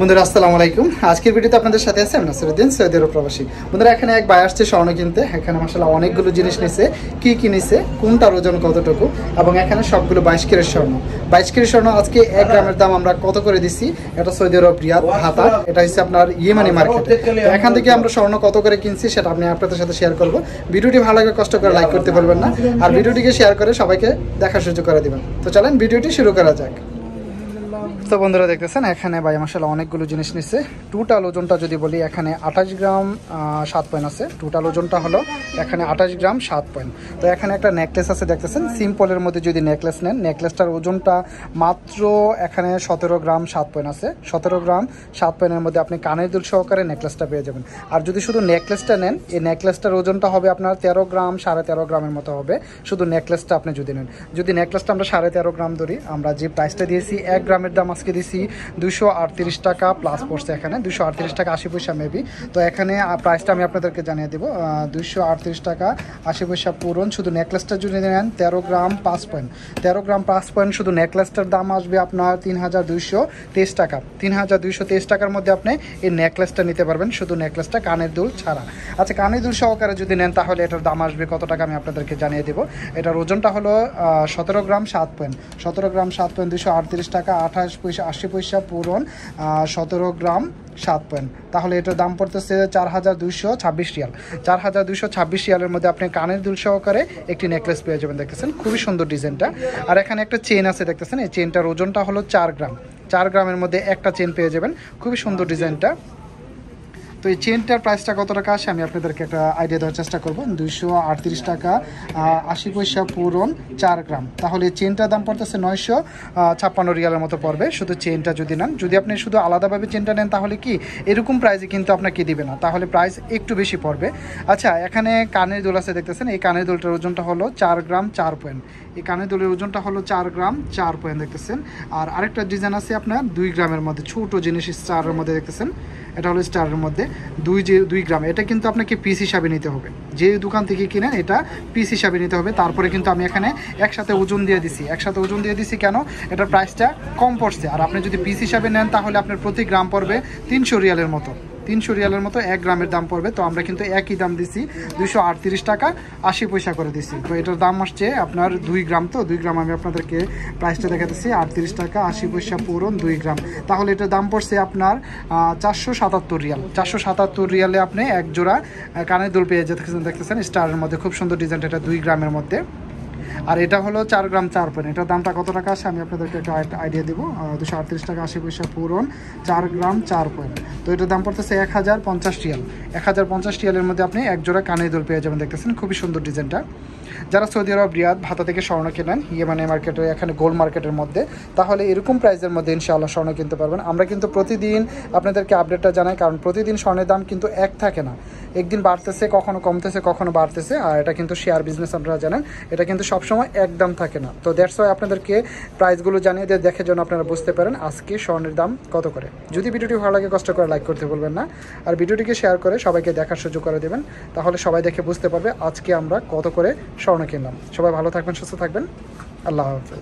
বন্ধুরা, আসসালামু আলাইকুম। আজকের ভিডিওতে আপনাদের সাথে আছে আমি নাসিরুদ্দিন আরব প্রবাসী। বন্ধুরা, এখানে এক ভাই আসছে স্বর্ণ কিনতে। এখানে মাসাল্লাহ অনেকগুলো জিনিস নিছে। কি কি নিছে, কোনটার ওজন কতটুকু, এবং এখানে সবগুলো বাইশ কেরের স্বর্ণ। বাইশ কেরের স্বর্ণ আজকে এক গ্রামের দাম আমরা কত করে দিছি? এটা সৌদি আরব, রিয়াদ, হাতা। এটা হচ্ছে আপনার ইয়েমানি মার্কেট। এখান থেকে আমরা স্বর্ণ কত করে কিনছি সেটা আমি আপনাদের সাথে শেয়ার করব। ভিডিওটি ভালো লাগে কষ্ট করে লাইক করতে বলবেন না। আর ভিডিওটিকে শেয়ার করে সবাইকে দেখার সুযোগ করে দিবেন। তো চলেন, ভিডিওটি শুরু করা যাক। তো বন্ধুরা দেখতেছেন, এখানে ভাই মাসাল্লাহ অনেকগুলো জিনিস নিচ্ছে টোটাল ওজনটা যদি বলি, এখানে আঠাশ গ্রাম সাত পয়েন্ট আছে। টোটাল ওজনটা হলো এখানে আঠাশ গ্রাম, সাত পয়েন্ট তো এখানে একটা নেকলেস আছে, দেখতেছেন? সিম্পলের মধ্যে যদি নেকলেস নেন নেকলেসটার ওজনটা মাত্র এখানে সতেরো গ্রাম, সাত পয়েন্ট আছে। সতেরো গ্রাম, সাত পয়েন্টের মধ্যে আপনি কানের দুল সহকারে নেকলেসটা পেয়ে যাবেন। আর যদি শুধু নেকলেসটা নেন, এই নেকলেসটার ওজনটা হবে আপনার তেরো গ্রাম, সাড়ে তেরো গ্রামের মতো হবে। শুধু নেকলেসটা আপনি যদি নেন। যদি নেকলেসটা আমরা সাড়ে তেরো গ্রাম ধরি, আমরা যে প্রাইসটা দিয়েছি, এক গ্রামের দাম আজকে দিয়েছি দুশো আটত্রিশ টাকা প্লাস পড়ছে এখানে। দুশো আটত্রিশ টাকা আশি পয়সা মেবি তো এখানে প্রাইসটা আমি আপনাদেরকে জানিয়ে দেবো। দুশো আটত্রিশ টাকা আশি পয়সা পূরণ। শুধু নেকলেসটা যদি নেন, তেরো গ্রাম পাঁচ পয়েন্ট তেরো গ্রাম পাঁচ পয়েন্ট শুধু নেকলেসটার দাম আসবে আপনার তিন হাজার দুইশো তেইশ টাকা। তিন হাজার দুইশো তেইশ টাকার মধ্যে আপনি এই নেকলেসটা নিতে পারবেন, শুধু নেকলেসটা কানের দুল ছাড়া। আচ্ছা কানের দুল সহকারে যদি নেন, তাহলে এটার দাম আসবে কত টাকা আমি আপনাদেরকে জানিয়ে দেবো। এটার ওজনটা হলো সতেরো গ্রাম সাত পয়েন্ট সতেরো গ্রাম সাত পয়েন্ট দুশো আটত্রিশ টাকা, আঠাশ পয়সা, আশি পয়সা পূরণ সতেরো গ্রাম সাত পয়েন্ট। তাহলে এটার দাম পড়তেছে চার হাজার দুইশো ছাব্বিশ রিয়াল। চার হাজার দুইশো ছাব্বিশ রিয়ালের মধ্যে আপনি কানের দুল সহকারে একটি নেকলেস পেয়ে যাবেন, দেখতেছেন? খুবই সুন্দর ডিজাইনটা। আর এখানে একটা চেন আছে, দেখতেছেন? এই চেনটার ওজনটা হলো চার গ্রাম। চার গ্রামের মধ্যে একটা চেন পেয়ে যাবেন। খুবই সুন্দর ডিজাইনটা। তো এই চেনটার প্রাইসটা কত টাকা আসে আমি আপনাদেরকে একটা আইডিয়া দেওয়ার চেষ্টা করব। দুইশো আটত্রিশ টাকা আশি পয়সা পূরণ চার গ্রাম। তাহলে এই চেনটার দাম পড়তেছে নয়শো ছাপ্পান্ন রিয়ালের মতো পড়বে শুধু চেনটা যদি নেন। যদি আপনি শুধু আলাদাভাবে চেনটা নেন, তাহলে কি এরকম প্রাইসে কিন্তু আপনাকে দিবে না। তাহলে প্রাইস একটু বেশি পড়বে। আচ্ছা এখানে কানের দোল আছে দেখতেছেন। এই কানের দোলটার ওজনটা হলো চার গ্রাম চার পয়েন্ট এই কানের দোলের ওজনটা হলো চার গ্রাম চার পয়েন্ট দেখতেছেন। আর আরেকটা ডিজাইন আছে আপনার দুই গ্রামের মধ্যে, ছোট জিনিস স্টারের মধ্যে দেখতেছেন। এটা হলো স্টারের মধ্যে। দুই যে দুই গ্রাম, এটা কিন্তু আপনাকে পিস হিসাবে নিতে হবে। যে দোকান থেকে কিনেন, এটা পিস হিসাবে নিতে হবে। তারপরে কিন্তু আমি এখানে একসাথে ওজন দিয়ে দিছি। একসাথে ওজন দিয়ে দিছি কেন? এটার প্রাইসটা কম পড়ছে। আর আপনি যদি পিস হিসাবে নেন, তাহলে আপনার প্রতি গ্রাম পড়বে তিনশো রিয়ালের মতো। তিনশো রিয়ালের মতো এক গ্রামের দাম পড়বে। তো আমরা কিন্তু একই দাম দিছি আটত্রিশ টাকা, আশি পয়সা করে দিছি। তো এটার দাম আসছে আপনার দুই গ্রাম তো, দুই গ্রাম আমি আপনাদেরকে প্রাইসটা দেখাতেছি, আটত্রিশ টাকা, আশি পয়সা পূরণ, দুই গ্রাম। তাহলে এটার দাম পড়ছে আপনার চারশো সাতাত্তর রিয়াল। চারশো সাতাত্তর রিয়ালে আপনি এক জোড়া কানের দুল পেয়ে যেতেছেন দেখতেছেন, স্টারের মধ্যে। খুব সুন্দর ডিজাইনটা এটা দুই গ্রামের মধ্যে। আর এটা হলো চার গ্রাম চার পয়েন্ট। এটার দামটা কত টাকা আসে আমি আপনাদেরকে একটা আইডিয়া দেবো। দুশো আটত্রিশ টাকা আশি পয়সা পূরণ, চার গ্রাম চার পয়েন্ট। তো এটার দাম পড়তেছে এক হাজার পঞ্চাশ টিয়াল এক হাজার পঞ্চাশ টিয়ালের মধ্যে আপনি এক জোড়া কানের দোল পেয়ে যাবেন, দেখতেছেন? খুবই সুন্দর ডিজাইনটা। যারা সৌদি আরব, রিয়াদ, ভাতা থেকে স্বর্ণ কেনেন, ইয়েমানি মার্কেটে, এখানে গোল্ড মার্কেটের মধ্যে, তাহলে এরকম প্রাইসের মধ্যে ইনশাআল্লাহ স্বর্ণ কিনতে পারবেন। আমরা কিন্তু প্রতিদিন আপনাদেরকে আপডেটটা জানাই, কারণ প্রতিদিন স্বর্ণের দাম কিন্তু এক থাকে না। একদিন বাড়তেছে, কখনো কমতেছে, কখনো বাড়তেছে। আর এটা কিন্তু শেয়ার বিজনেস আপনারা জানেন। এটা কিন্তু সবসময় একদম থাকে না। তো দ্যাটস ওয়াই আপনাদেরকে প্রাইসগুলো জানিয়ে দিয়ে দেখে যেন আপনারা বুঝতে পারেন আজকে স্বর্ণের দাম কত করে। যদি ভিডিওটি ভালো লাগে, কষ্ট করে লাইক করতে বলবেন না। আর ভিডিওটিকে শেয়ার করে সবাইকে দেখার সুযোগ করে দেবেন। তাহলে সবাই দেখে বুঝতে পারবে আজকে আমরা কত করে স্বর্ণ কিনলাম। সবাই ভালো থাকবেন, সুস্থ থাকবেন। আল্লাহ হাফেজ।